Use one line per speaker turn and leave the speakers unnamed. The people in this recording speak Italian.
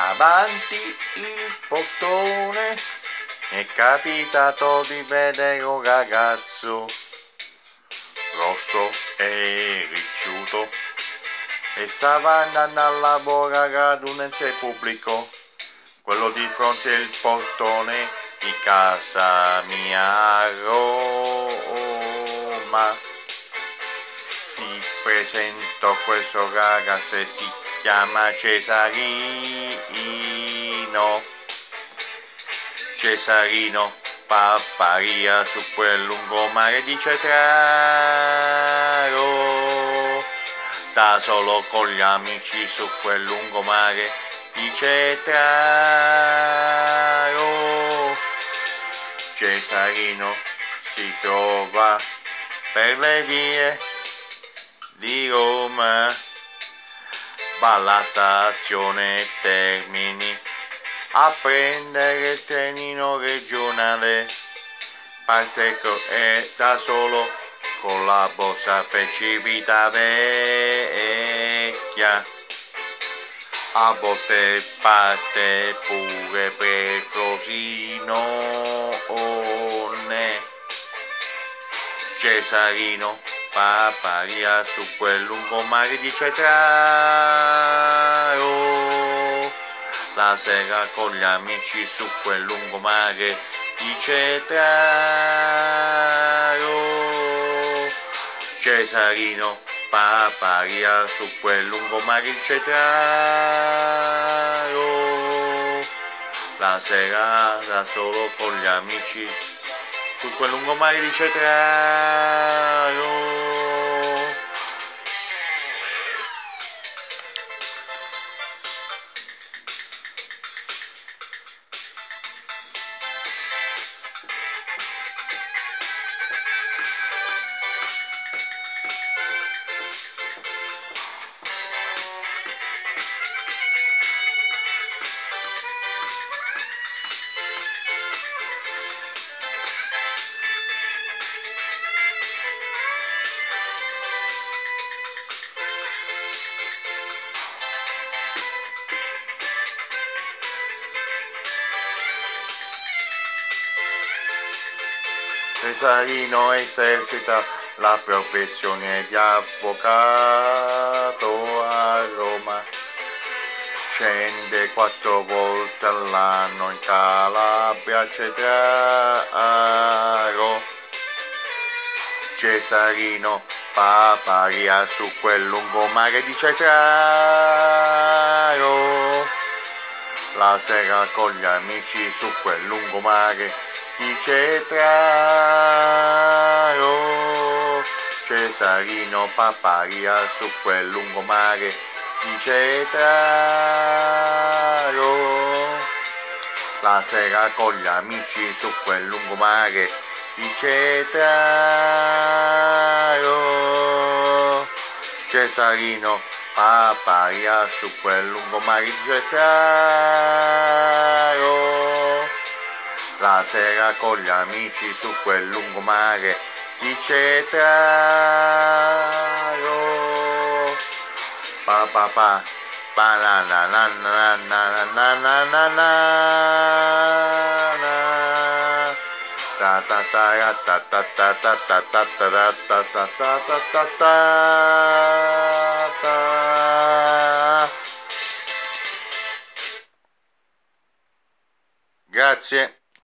davanti il portone è capitato di vedere un ragazzo rosso e ricciuto e stava andando a lavorare ad un ente pubblico quello di fronte al portone di casa mia. Roma si presentò questo ragazzo e si chiama Cesarino. Cesarino papparia su quel lungomare di Cetraro. Da solo con gli amici su quel lungomare di Cetraro. Cesarino si trova per le vie di Roma. Va alla stazione Termini. A prendere il trenino regionale. Parte e da solo con la borsa precipita vecchia. A volte parte pure per Frosinone. Cesarino Paparia su quel lungomare di Cetraro la sera con gli amici su quel lungomare di Cetraro Cesarino Paparia su quel lungomare di Cetraro la sera da solo con gli amici su quel lungomare di Cetraro Cesarino esercita la professione di avvocato a Roma. Scende quattro volte all'anno in Calabria Cetraro. Cesarino paparia su quel lungomare di Cetraro. La sera con gli amici su quel lungomare di Cetraro Cesarino Paparia su quel lungomare di Cetraro la sera con gli amici su quel lungomare di Cetraro Cesarino Paparia su quel lungomare di Cetraro la sera con gli amici su quel lungomare di Cetraro pa pa pa pa na na na na na na na na na ta ta ta ta ta ta ta ta ta ta ta ta ta ta ta ta Grazie.